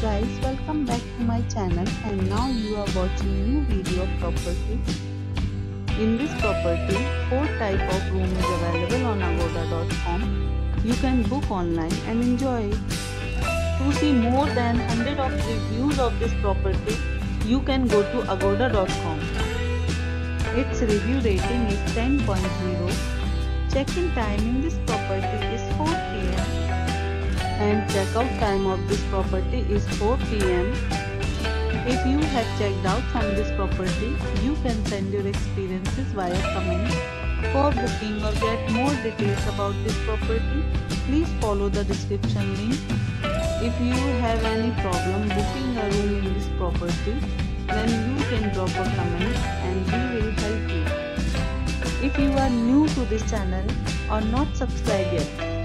guys welcome back to my channel and now you are watching new video of property. In this property four type of room is available on agoda.com you can book online and enjoy to see more than 100 of reviews of this property you can go to agoda.com its review rating is 10.0 check-in time in this property is 4 pm and checkout time of this property is 4 pm. If you have checked out from this property, you can send your experiences via comments. For booking or get more details about this property, please follow the description link. If you have any problem booking a room in this property, then you can drop a comment and we will help you. If you are new to this channel or not subscribed yet,